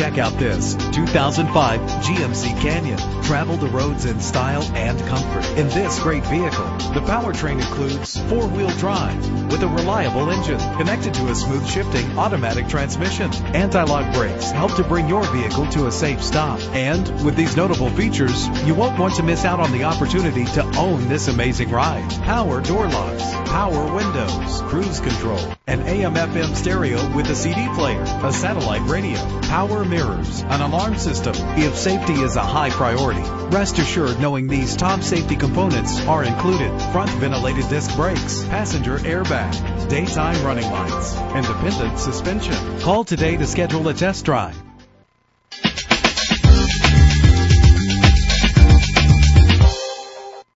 Check out this 2005 GMC Canyon. Travel the roads in style and comfort in this great vehicle. The powertrain includes four-wheel drive with a reliable engine connected to a smooth shifting automatic transmission. Anti-lock brakes help to bring your vehicle to a safe stop. And with these notable features, you won't want to miss out on the opportunity to own this amazing ride. Power door locks, power windows, cruise control, an AM FM stereo with a CD player, a satellite radio, power mirrors, an alarm system. If safety is a high priority, rest assured knowing these top safety components are included. Front ventilated disc brakes, passenger airbag, daytime running lights, independent suspension. Call today to schedule a test drive.